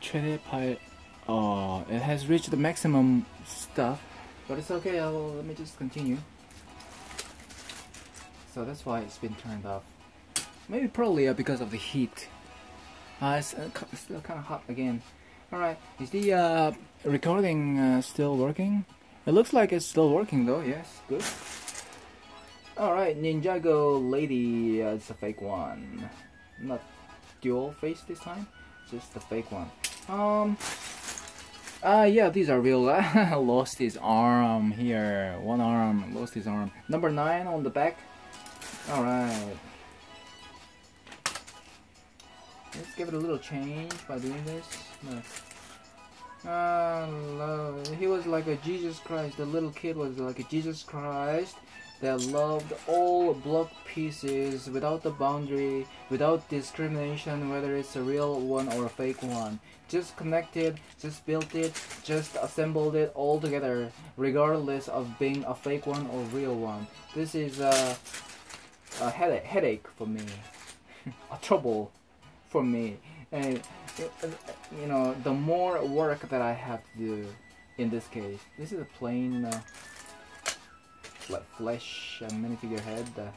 Trinity Pi. Oh, it has reached the maximum stuff, but it's okay. I will, let me just continue. So that's why it's been turned off. Maybe probably uh, because of the heat. Uh, it's, uh, still kind of hot again. All right, is the uh, recording uh, still working? It looks like it's still working though. Yes, good. All right, Ninjago lady. Uh, it's a fake one. Not dual face this time just the fake one. Um, uh, yeah, these are real. lost his arm here, one arm, lost his arm. Number 9 on the back. Alright. Let's give it a little change by doing this. Look. Love. He was like a Jesus Christ. The little kid was like a Jesus Christ that loved all block pieces without the boundary, without discrimination, whether it's a real one or a fake one. Just connected, just built it, just assembled it all together, regardless of being a fake one or real one. This is a, a headache, headache for me, a trouble for me. And you know, the more work that I have to do in this case, this is a plain uh, like flesh uh, minifigure head. Uh,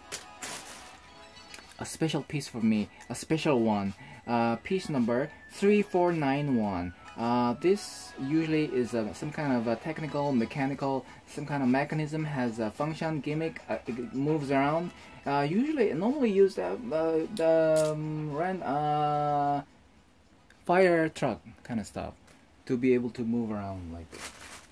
a special piece for me, a special one. Uh, piece number 3491. Uh, this usually is uh, some kind of a technical, mechanical, some kind of mechanism, has a function, gimmick, uh, it moves around. Uh, usually, normally used uh, uh, the um, uh, fire truck kind of stuff to be able to move around like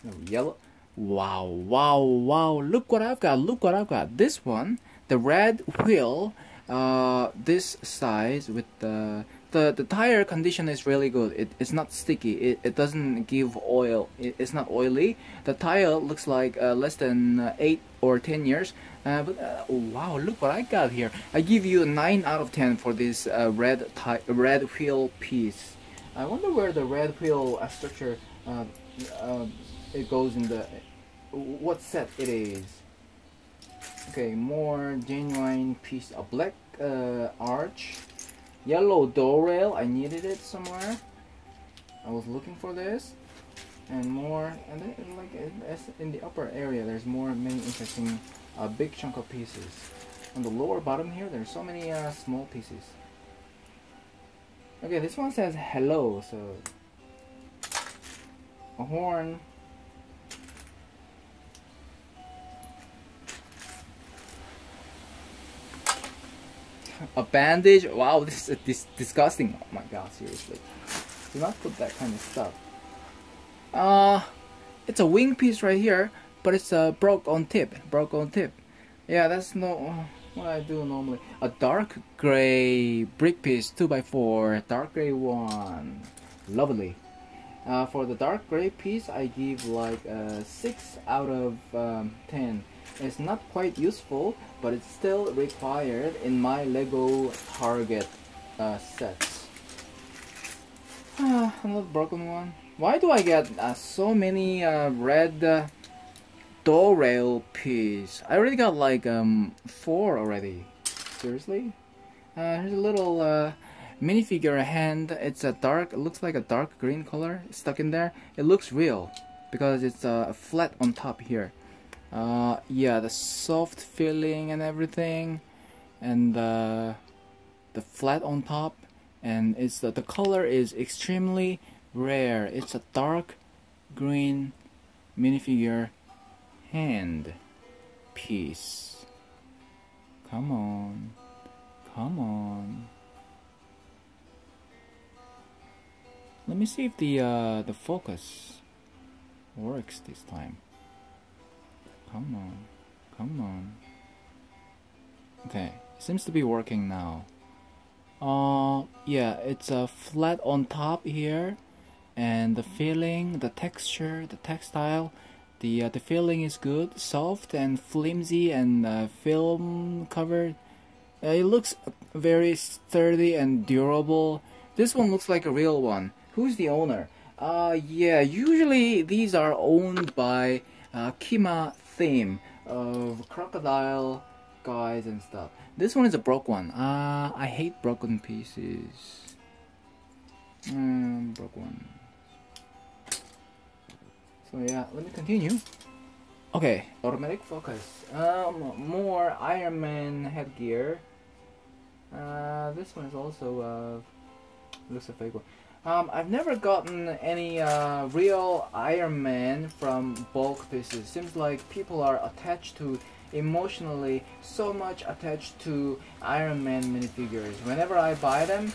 you know, yellow. Wow, wow, wow! Look what I've got! Look what I've got! This one, the red wheel, uh, this size with the the the tire condition is really good. It, it's not sticky. It, it doesn't give oil. It, it's not oily. The tire looks like uh, less than uh, eight or ten years. Uh, but uh, wow, look what I got here. I give you nine out of ten for this uh, red red wheel piece. I wonder where the red wheel uh, structure it goes in the what set it is. Okay, more genuine piece of black uh, arch, yellow door rail. I needed it somewhere. I was looking for this, and more. And then like in the upper area, there's more many interesting uh, big chunk of pieces. On the lower bottom here, there's so many uh, small pieces. Okay, this one says hello, so a horn. A bandage? Wow, this is dis- disgusting. Oh my god, seriously. Do not put that kind of stuff. Uh, it's a wing piece right here, but it's uh, broke on tip. Broke on tip. Yeah, that's no what I do normally. A dark gray brick piece, 2x4, dark gray one. Lovely. Uh, for the dark gray piece, I give like a 6 out of um, 10. It's not quite useful, but it's still required in my Lego Target uh, sets. Ah, another broken one. Why do I get uh, so many uh, red uh, door rail piece? I already got like um, four already. Seriously? Uh, here's a little uh, minifigure hand. It's a dark, it looks like a dark green color stuck in there. It looks real because it's uh, flat on top here. Uh, yeah, the soft feeling and everything, and uh, the flat on top, and it's the, the color is extremely rare. It's a dark green minifigure hand piece. Come on, come on. Let me see if the uh, the focus works this time. Come on, come on. Okay, seems to be working now. Uh, yeah, it's a uh, flat on top here, and the feeling, the texture, the textile, the uh, the feeling is good, soft and flimsy and uh, film covered. Uh, it looks very sturdy and durable. This one looks like a real one. Who's the owner? Uh, yeah, usually these are owned by uh, Chima theme of crocodile guys and stuff. This one is a broke one. Uh, I hate broken pieces. Um, broke one. So yeah, let me continue. Okay, automatic focus. Um, more Iron Man headgear. Uh, this one is also uh, looks a fake one. Um, I've never gotten any uh, real Iron Man from bulk pieces. Seems like people are attached to emotionally so much attached to Iron Man minifigures. Whenever I buy them,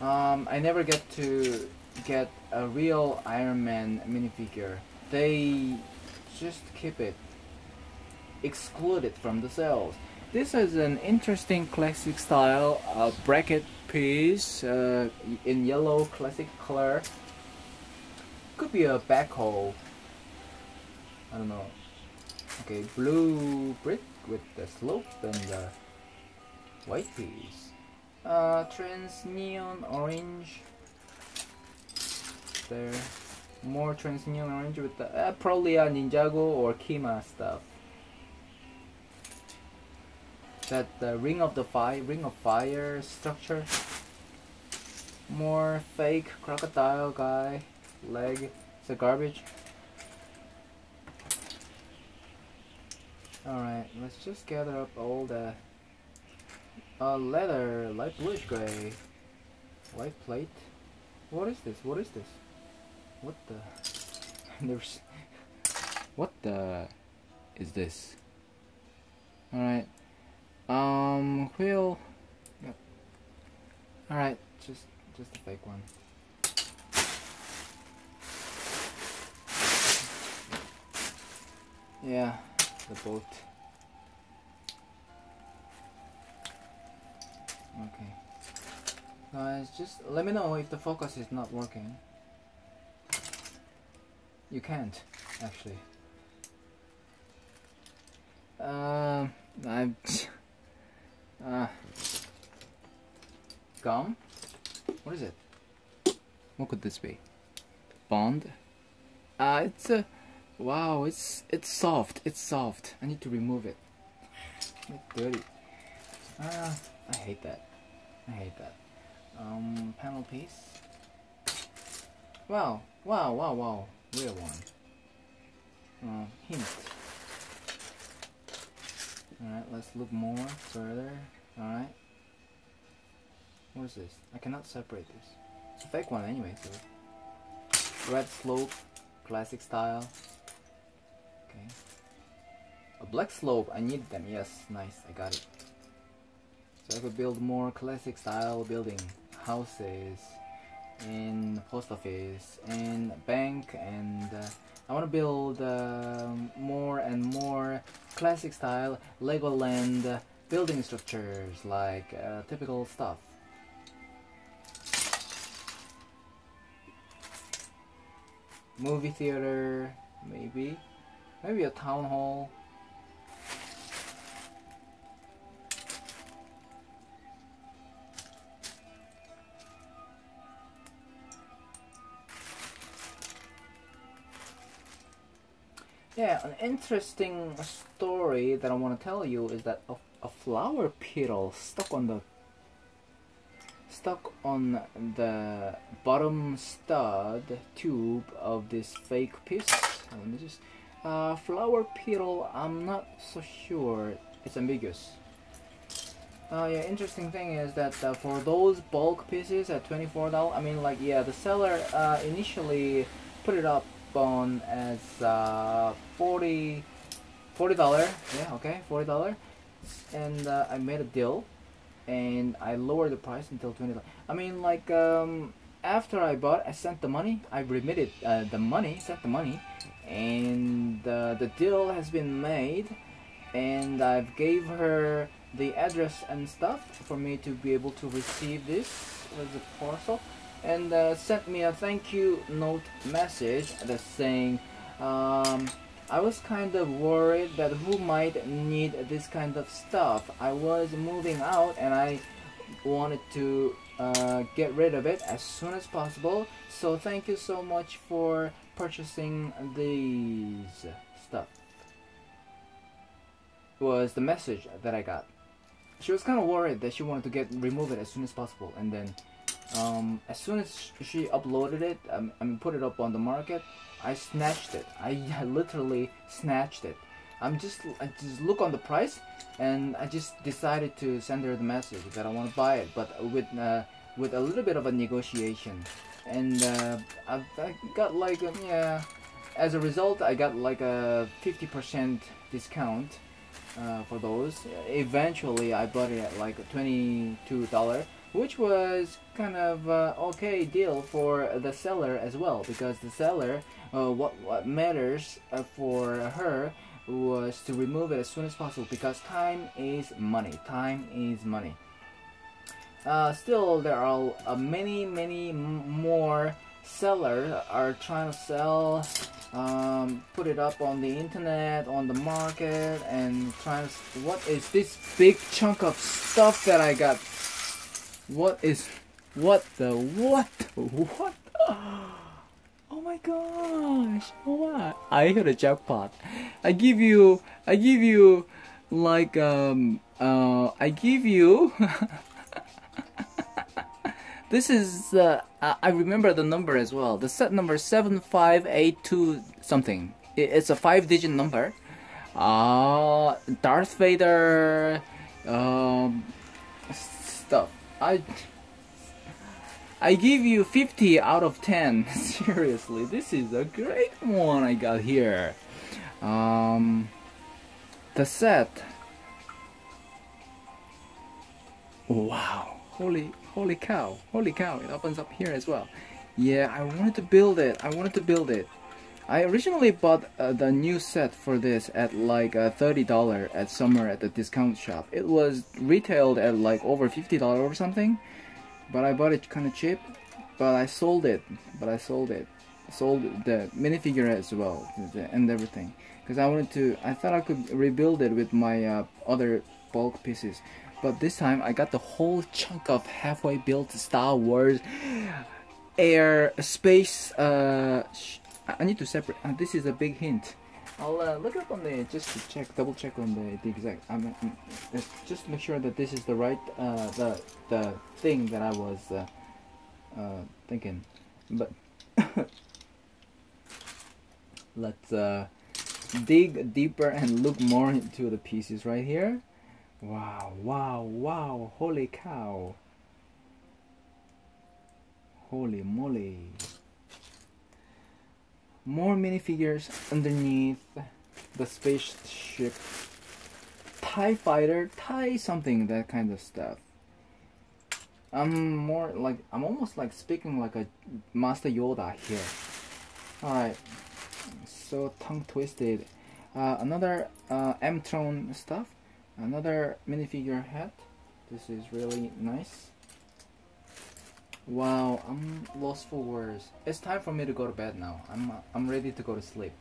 um, I never get to get a real Iron Man minifigure. They just keep it excluded from the sales. This is an interesting classic style uh, bracket piece uh, in yellow classic color. Could be a backhoe. I don't know. Okay, blue brick with the slope and the white piece. Uh, trans neon orange. There. More trans neon orange with the uh, probably a Ninjago or Chima stuff that the ring of the fire ring of fire structure? More fake crocodile guy leg. It's a garbage. Alright let's just gather up all the uh, leather. Light bluish gray. White plate. What is this? What is this? What the? There's what the is this? Alright um, wheel. Yep. All right, just just a fake one. Yeah, the boat. Okay. Guys, just let me know if the focus is not working. You can't, actually. Um, I'm. Uh, gum? What is it? What could this be? Bond? Uh, it's a... Wow, it's it's soft. It's soft. I need to remove it. It's dirty. Ah, uh, I hate that. I hate that. Um, panel piece. Wow, wow, wow, wow. Real one. Uh, hint. Alright, let's look more further. Alright. What is this? I cannot separate this. It's a fake one anyway, so. Red slope, classic style. Okay. A black slope, I need them, yes, nice, I got it. So I could build more classic style building houses in post office and bank and uh, I want to build uh, more and more classic style Legoland building structures like uh, typical stuff. Movie theater, maybe. Maybe a town hall. Yeah, an interesting story that I want to tell you is that a, a flower petal stuck on the stuck on the bottom stud tube of this fake piece. This is uh, flower petal. I'm not so sure. It's ambiguous. Uh, yeah, interesting thing is that uh, for those bulk pieces at $24, I mean like yeah, the seller uh, initially put it up on as uh, 40 dollar yeah okay 40 dollar and uh, I made a deal and I lowered the price until 20 I mean like um, after I bought I sent the money I remitted uh, the money sent the money and uh, the deal has been made and I've gave her the address and stuff for me to be able to receive this as a parcel and uh, sent me a thank you note message that's saying um, I was kind of worried that who might need this kind of stuff. I was moving out and I wanted to uh, get rid of it as soon as possible. So thank you so much for purchasing these stuff. Was the message that I got. She was kind of worried that she wanted to get remove it as soon as possible and then Um, as soon as she uploaded it, um, I mean, put it up on the market, I snatched it. I, I literally snatched it. I'm just, I just look on the price, and I just decided to send her the message that I want to buy it, but with uh, with a little bit of a negotiation, and uh, I, I got like a, yeah. As a result, I got like a 50% discount uh, for those. Eventually, I bought it at like $22, which was kind of uh, okay deal for the seller as well because the seller, uh, what what matters uh, for her was to remove it as soon as possible because time is money. Time is money. Uh, still, there are uh, many, many more sellers are trying to sell um, put it up on the internet, on the market, and trying. What is this big chunk of stuff that I got? What is. What the. What? What? Oh my gosh! What? I hit a jackpot. I give you. I give you. Like, um. Uh. I give you. This is, uh, I remember the number as well. The set number 7582 something. It's a five digit number. Uh, Darth Vader um, stuff. I I give you 50 out of 10. Seriously, this is a great one I got here. Um, the set. Wow, holy holy cow, holy cow, it opens up here as well. Yeah, I wanted to build it, I wanted to build it. I originally bought uh, the new set for this at like uh, $30 at somewhere at the discount shop. It was retailed at like over $50 or something, but I bought it kind of cheap, but I sold it, but I sold it. Sold the minifigure as well, and everything. Because I wanted to, I thought I could rebuild it with my uh, other bulk pieces. But this time I got the whole chunk of halfway built Star Wars air space. Uh, I need to separate. Uh, this is a big hint. I'll uh, look up on the just to check, double check on the, the exact. I'm, I'm just to make sure that this is the right uh, the the thing that I was uh, uh, thinking. But let's uh, dig deeper and look more into the pieces right here. Wow, wow, wow, holy cow. Holy moly. More minifigures underneath the spaceship. TIE fighter, TIE something, that kind of stuff. I'm more like, I'm almost like speaking like a Master Yoda here. Alright, so tongue twisted. Uh, another uh, M-Tron stuff another minifigure hat this is really nice wow I'm lost for words. It's time for me to go to bed now. I'm I'm ready to go to sleep.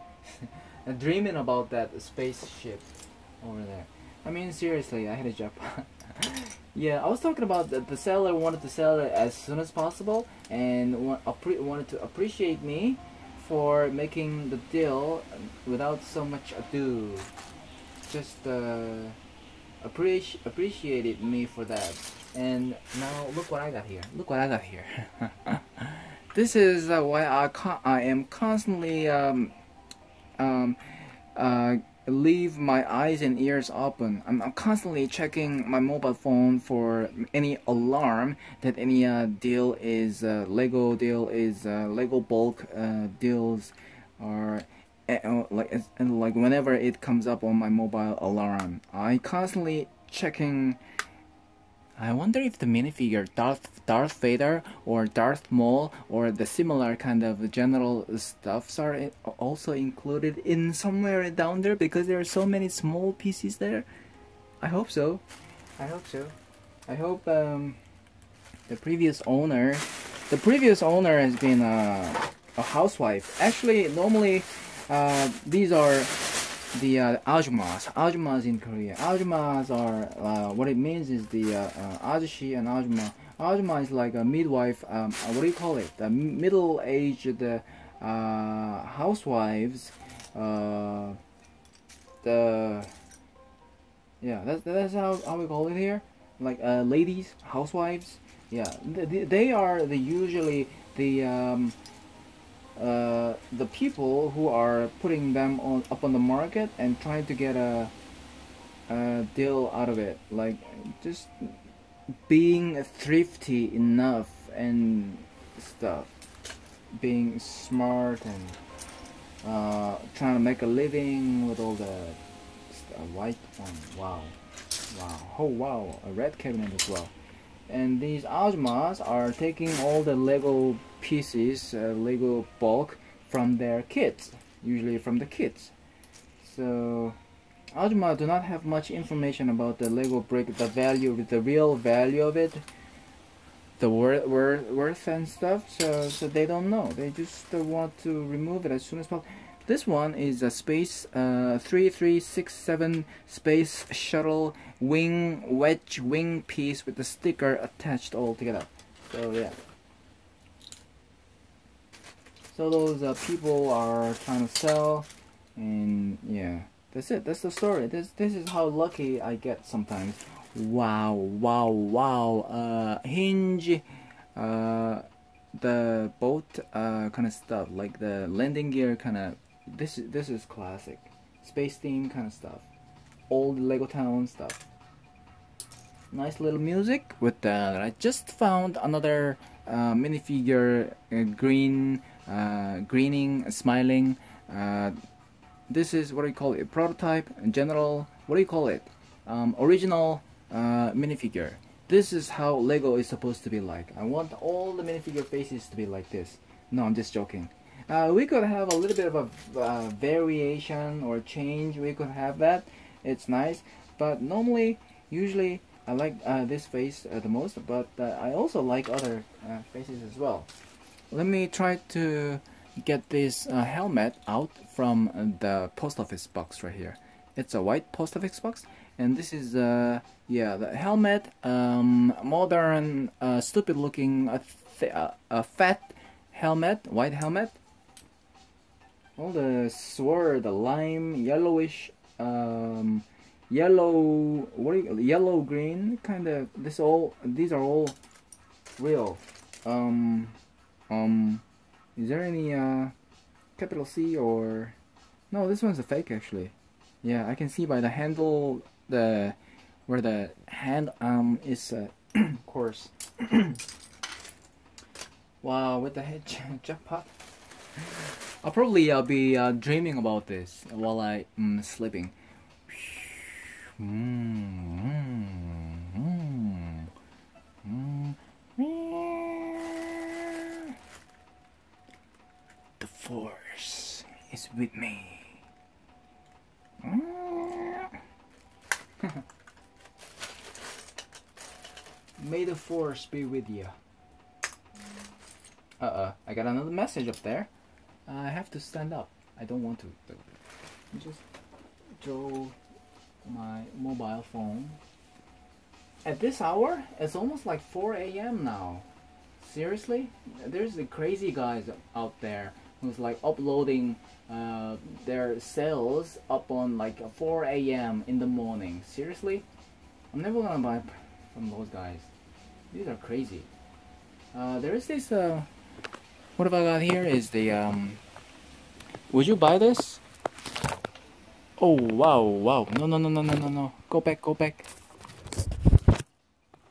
Dreaming about that spaceship over there. I mean seriously I had a job. Yeah I was talking about the, the seller wanted to sell it as soon as possible and wa wanted to appreciate me for making the deal without so much ado. Just uh appreciate appreciated me for that. And now look what I got here. Look what I got here. this is uh, why I I am constantly um, um, uh, leave my eyes and ears open. I'm, I'm, constantly checking my mobile phone for any alarm that any uh, deal is uh, Lego deal is uh, Lego bulk uh, deals or and, like and like whenever it comes up on my mobile alarm, I constantly checking. I wonder if the minifigure Darth Darth Vader or Darth Maul or the similar kind of general stuffs are also included in somewhere down there because there are so many small pieces there. I hope so. I hope so. I hope um, the previous owner, the previous owner has been uh, a housewife. Actually, normally uh, these are the uh, ajumas. Ajumas in Korea. Ajumas are uh, what it means is the uh, uh, ajushi and ajuma. Ajuma is like a midwife. Um, uh, what do you call it? The middle-aged uh, housewives. Uh, the yeah, that's that's how how we call it here. Like ladies, housewives. Yeah, they, they are the usually the um, uh, the people who are putting them on up on the market and trying to get a, a deal out of it. Like just being thrifty enough and stuff, being smart and uh, trying to make a living with all the white one. Wow, wow, oh wow, a red cabinet as well. And these Ajumas are taking all the Lego pieces, uh, Lego bulk from their kids, usually from the kids. So Ajuma do not have much information about the Lego brick, the value, the real value of it, the worth, worth, worth and stuff. So, so they don't know. They just want to remove it as soon as possible. This one is a space uh, 3367 space shuttle wing wedge wing piece with the sticker attached all together. So yeah. So those uh, people are trying to sell, and yeah, that's it. That's the story. This this is how lucky I get sometimes. Wow, wow, wow. Uh, hinge, uh, the boat uh, kind of stuff, like the landing gear kind of. This is this is classic, space theme kind of stuff, old Lego Town stuff. Nice little music with that. I just found another uh, minifigure, uh, green uh, greening, smiling. Uh, this is what do you call it? Prototype, in general. What do you call it? Um, original uh, minifigure. This is how Lego is supposed to be like. I want all the minifigure faces to be like this. No, I'm just joking. Uh, we could have a little bit of a uh, variation or change. We could have that. It's nice, but normally, usually, I like uh, this face uh, the most. But uh, I also like other uh, faces as well let me try to get this helmet out from the post office box right here. It's a white post office box, and this is uh, yeah the helmet, um, modern, stupid looking, a fat helmet, white helmet. All the sword, the lime, yellowish, um, yellow, what you, yellow green kind of. This all these are all real. Um, um, is there any uh, capital C or no? This one's a fake actually. Yeah, I can see by the handle the where the hand um is uh, course. wow, with the head jackpot. I'll probably uh, be uh, dreaming about this while I am mm, sleeping. Mm, force is with me. May the force be with you. Uh-uh, I got another message up there. I have to stand up. I don't want to. Just draw my mobile phone. At this hour, it's almost like 4 a.m. now. Seriously? There's the crazy guys out there who's like uploading uh, their sales up on like 4 a.m. in the morning. Seriously? I'm never gonna buy from those guys. These are crazy. Uh, there is this. Uh, what have I got here? Is the um. Would you buy this? Oh wow wow no no no no no no no go back go back.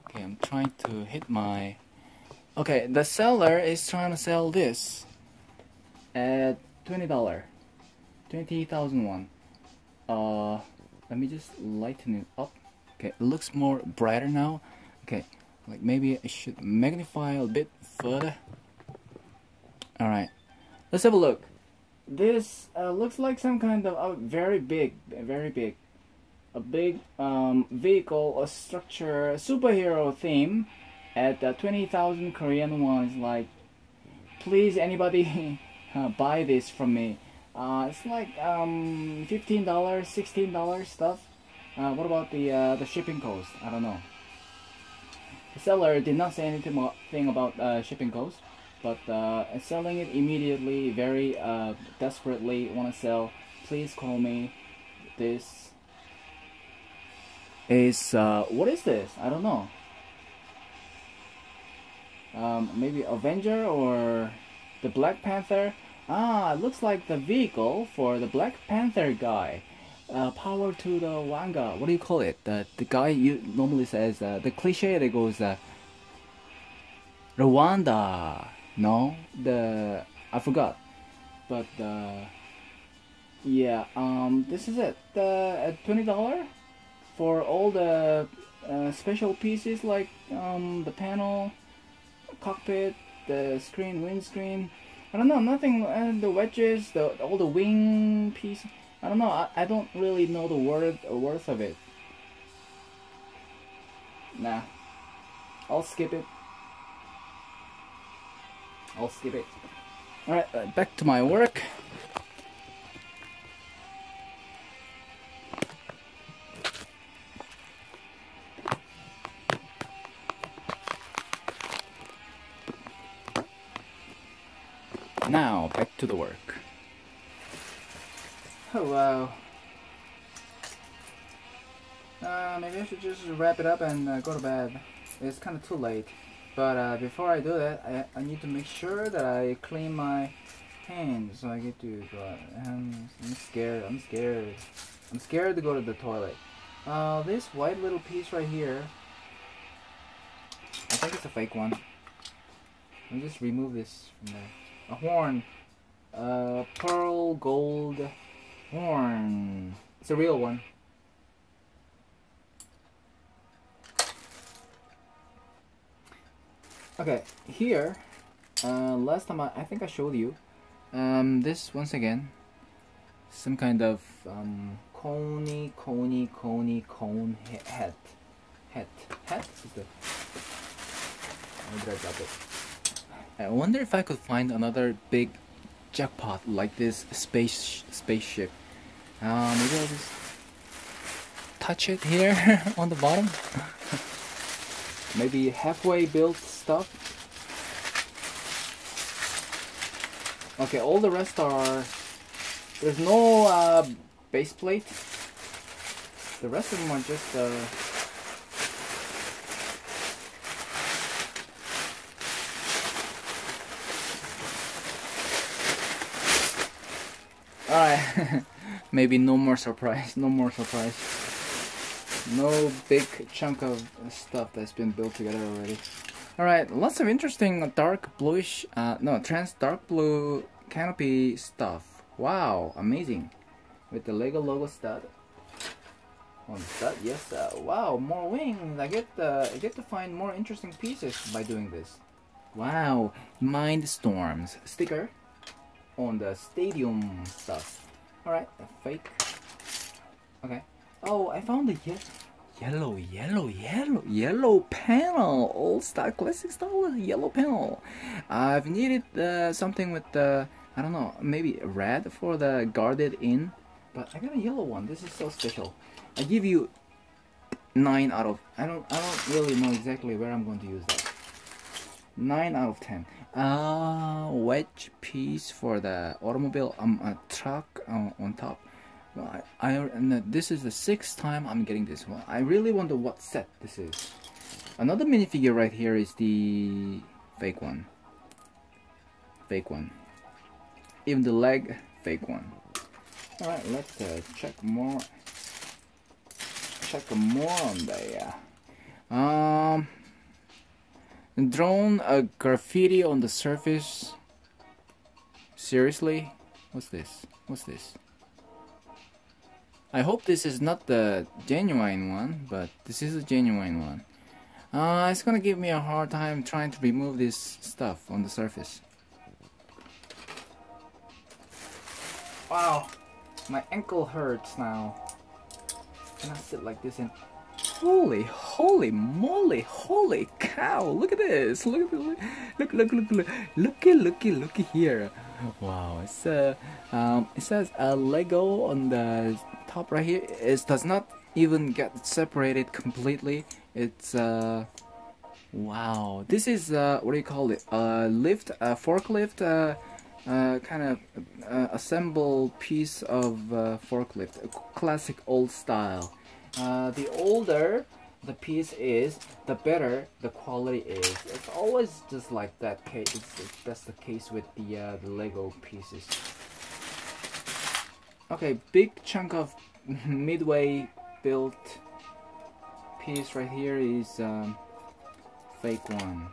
Okay, I'm trying to hit my. Okay, the seller is trying to sell this at twenty dollar, twenty thousand one. Uh, let me just lighten it up. Okay, it looks more brighter now. Okay, like maybe I should magnify a bit further. All right, let's have a look. This uh, looks like some kind of a very big, very big, a big um, vehicle or structure superhero theme at uh, 20,000 Korean won like please anybody uh, buy this from me. Uh, it's like um, $15, $16 stuff. Uh, what about the uh, the shipping cost? I don't know. The seller did not say anything about uh, shipping cost, but uh, selling it immediately, very uh, desperately want to sell. Please call me. This is uh, what is this? I don't know. um, maybe Avenger or the Black Panther. Ah, it looks like the vehicle for the Black Panther guy. Uh, power to the Wanga. What do you call it? The the guy you normally says uh, the cliche that goes uh, Rwanda. No, the I forgot, but uh, yeah. Um, this is it. The at twenty dollar for all the uh, special pieces like um the panel, cockpit, the screen, windscreen. I don't know, nothing. And the wedges, the all the wing piece. I don't know. I, I don't really know the word worth of it. Nah, I'll skip it. I'll skip it. All right, uh, back to my work. Now, back to the work. Oh wow. Uh, maybe I should just wrap it up and uh, go to bed. It's kind of too late. But uh, before I do that, I, I need to make sure that I clean my hands so I get to go. I'm, I'm scared. I'm scared. I'm scared to go to the toilet. Uh, this white little piece right here. I think it's a fake one. Me just remove this from there. A horn. Uh, pearl gold horn. It's a real one. Okay, here, uh, last time I, I think I showed you, um, this once again, some kind of um, coney, coney, coney, cone hat, hat, hat is. I it? I wonder if I could find another big jackpot like this space spaceship. Uh, maybe I'll just touch it here on the bottom. maybe halfway built stuff. Okay, all the rest are. There's no uh, base plate. The rest of them are just. Uh, Alright, maybe no more surprise, no more surprise. No big chunk of stuff that's been built together already. Alright, lots of interesting dark bluish, uh, no, trans dark blue canopy stuff. Wow, amazing. With the Lego logo stud. On the stud, yes. Uh, wow, more wings. I get, uh, I get to find more interesting pieces by doing this. Wow, Mindstorms sticker on the stadium stuff. Alright, fake. Okay. Oh, I found the ye yellow, yellow, yellow, yellow panel. Old style, classic style yellow panel. I've needed uh, something with the, I don't know, maybe red for the guarded in. But I got a yellow one. This is so special. I give you nine out of. I don't. I don't really know exactly where I'm going to use that. Nine out of ten uh, wedge piece for the automobile um, a truck uh, on top well, I, I this is the sixth time I'm getting this one I really wonder what set this is another minifigure right here is the fake one fake one even the leg fake one alright let's uh, check more check more on there um Drawn a graffiti on the surface. Seriously? What's this? What's this? I hope this is not the genuine one, but this is a genuine one. Uh, it's gonna give me a hard time trying to remove this stuff on the surface. Wow, my ankle hurts now. Can I sit like this and Holy, holy moly, holy cow, look at this, look, look, look, look, look, look, looky, looky, looky here. Wow, it's uh, um, it says a Lego on the top right here. It does not even get separated completely. It's uh, wow, this is uh, what do you call it? a lift, a forklift, uh, uh, kind of uh, assembled piece of uh, forklift, a classic old style. Uh, the older the piece is, the better the quality is. It's always just like that case. It's, that's the case with the, uh, the Lego pieces. Okay, big chunk of midway built piece right here is um, fake one.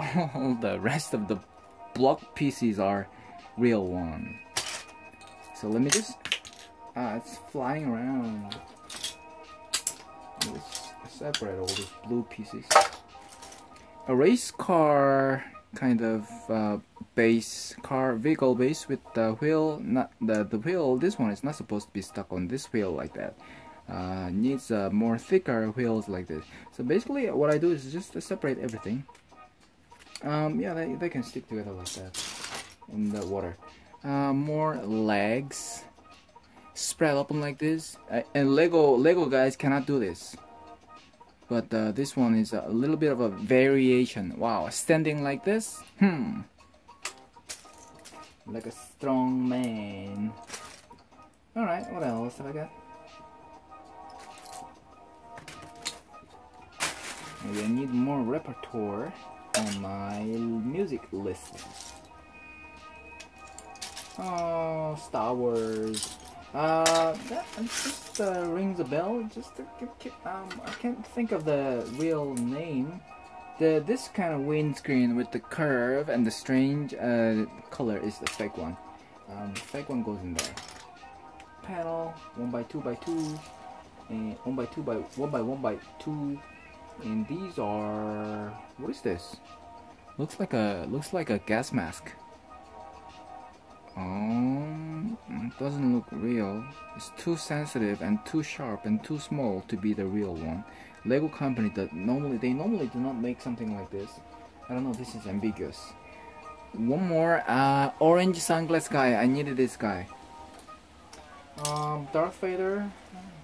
All the rest of the block pieces are real one. So let me just, ah, it's flying around. Let's separate all these blue pieces. A race car kind of uh, base car vehicle base with the wheel not the the wheel this one is not supposed to be stuck on this wheel like that. Uh, needs uh, more thicker wheels like this. So basically what I do is just separate everything. Um, yeah they, they can stick together like that in the water. Uh, more legs. Spread open like this. Uh, and Lego Lego guys cannot do this but uh, this one is a little bit of a variation. Wow standing like this? Hmm. Like a strong man. Alright what else have I got? Maybe I need more repertoire on my music list. Oh Star Wars uh, that just uh, rings a bell. Just to, um, I can't think of the real name. The this kind of windscreen with the curve and the strange uh, color is the fake one. Um, fake one goes in there. Panel one by two by two, and one by two by one by one by two, and these are what is this? Looks like a looks like a gas mask. Um, it doesn't look real. It's too sensitive and too sharp and too small to be the real one. Lego company that normally they normally do not make something like this. I don't know. This is ambiguous. One more. Uh, orange sunglass guy. I needed this guy. Um, Darth Vader.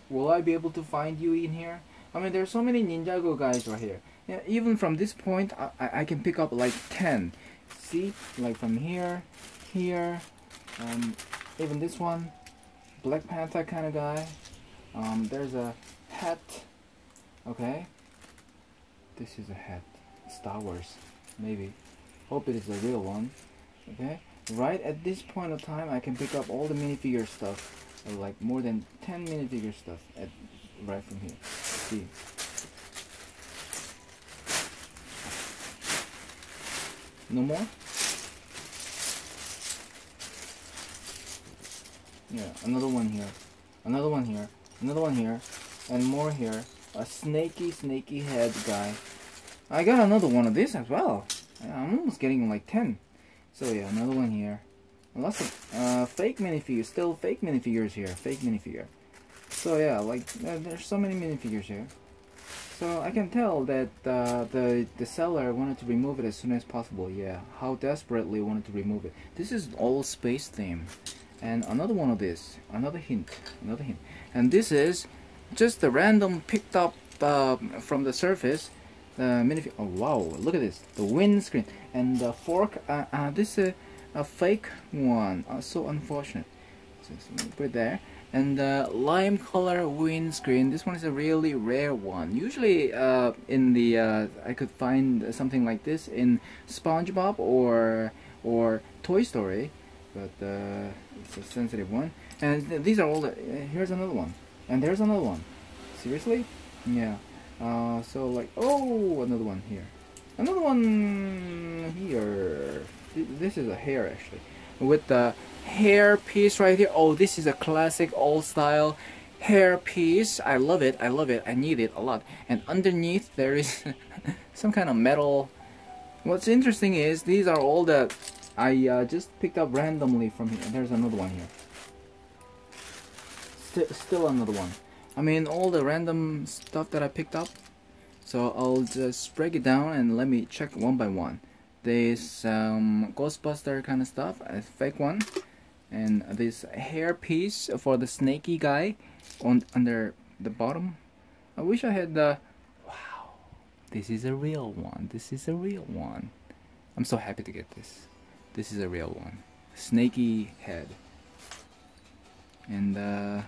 Will I be able to find you in here? I mean, there's so many Ninjago guys right here. Yeah, even from this point, I, I can pick up like 10. See? Like from here, here, um, even this one, Black Panther kind of guy. Um, there's a hat. Okay. This is a hat. Star Wars. Maybe. Hope it is a real one. Okay. Right at this point of time, I can pick up all the minifigure stuff. Like more than 10 minifigure stuff at right from here. See. No more? Yeah, another one here. Another one here. Another one here. And more here. A snaky, snaky head guy. I got another one of this as well. I'm almost getting like 10. So yeah, another one here. Lots of uh, fake minifigures. Still fake minifigures here. Fake minifigure. So yeah, like uh, there's so many minifigures here. So I can tell that uh, the the seller wanted to remove it as soon as possible. Yeah, how desperately wanted to remove it. This is all space theme and another one of this another hint another hint. And this is just a random picked up uh, from the surface the minifig oh wow look at this the windscreen and the fork uh, uh, this is a, a fake one uh, so unfortunate. So, so put there. And the lime color windscreen this one is a really rare one. Usually uh, in the uh, I could find something like this in SpongeBob or or Toy Story but uh, it's a sensitive one. And th these are all the. Uh, here's another one, and there's another one. Seriously? Yeah. Uh, so like, oh, another one here, another one here. This is a hair actually, with the hair piece right here. Oh, this is a classic old style hair piece. I love it. I love it. I need it a lot. And underneath there is some kind of metal. What's interesting is these are all the I uh, just picked up randomly from here. There's another one here. St still another one. I mean, all the random stuff that I picked up. So I'll just break it down and let me check one by one. This um, Ghostbuster kind of stuff, a fake one. And this hair piece for the snaky guy on under the bottom. I wish I had the... Wow, this is a real one. This is a real one. I'm so happy to get this. This is a real one. Snaky head. And, uh,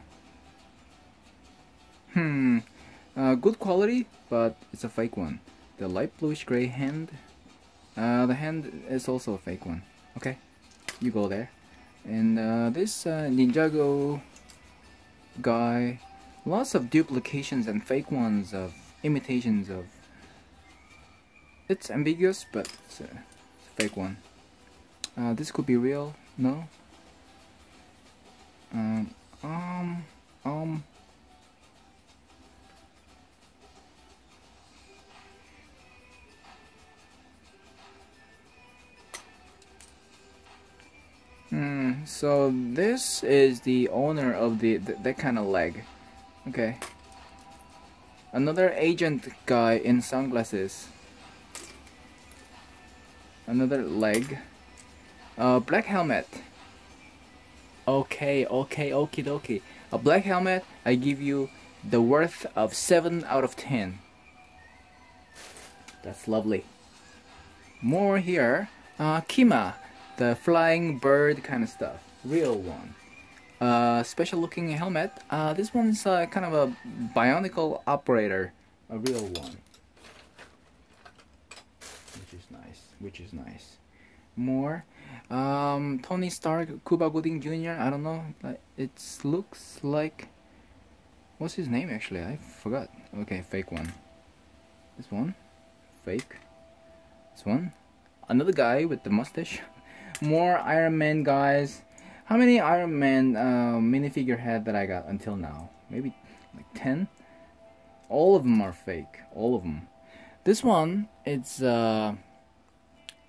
hmm, Uh, good quality, but it's a fake one. The light bluish gray hand. Uh, the hand is also a fake one. Okay, you go there. And uh, this uh, Ninjago guy, lots of duplications and fake ones of imitations of. It's ambiguous, but it's a, it's a fake one. Uh, this could be real. No. Um. Um. Um. Hmm, so this is the owner of the, the that kind of leg. Okay. Another agent guy in sunglasses. Another leg. Uh, black helmet. Okay, okay, okie dokie. A black helmet, I give you the worth of 7 out of 10. That's lovely. More here. Uh, Chima the flying bird kind of stuff. Real one. Uh, special looking helmet. Uh, this one's uh, kind of a bionicle operator. A real one. Which is nice. Which is nice. More. Um, Tony Stark, Cuba Gooding Jr. I don't know. It looks like. What's his name actually? I forgot. Okay, fake one. This one. Fake. This one. Another guy with the mustache. more Iron Man guys. How many Iron Man uh, minifigure head that I got until now? Maybe like 10? All of them are fake. All of them. This one, it's... Uh,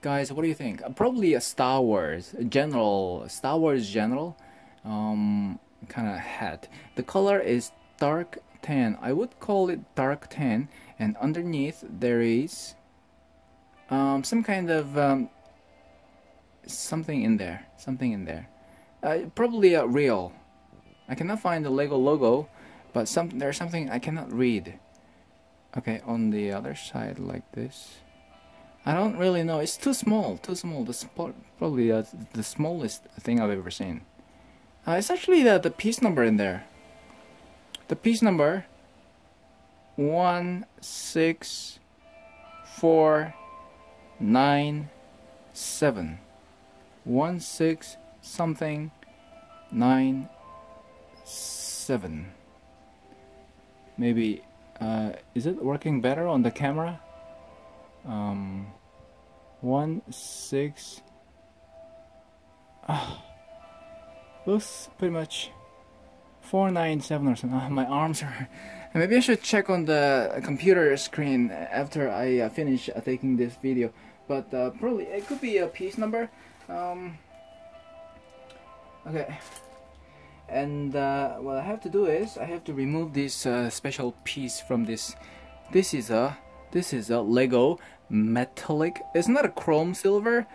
guys, what do you think? Probably a Star Wars. General. Star Wars general. Um, kind of hat. The color is dark tan. I would call it dark tan. And underneath there is um, some kind of um, something in there. Something in there. Uh, probably a real. I cannot find the Lego logo, but some there's something I cannot read. Okay, on the other side like this. I don't really know. It's too small. Too small. The probably uh, the smallest thing I've ever seen. Uh, it's actually the the piece number in there. The piece number. One six four nine seven one six something nine seven maybe uh, is it working better on the camera um, one six looks pretty much 497 or something. My arms are. Maybe I should check on the computer screen after I uh, finish uh, taking this video. But uh, probably it could be a piece number. Um, okay. And uh, what I have to do is I have to remove this uh, special piece from this. This is a this is a Lego metallic. It's not that a chrome silver,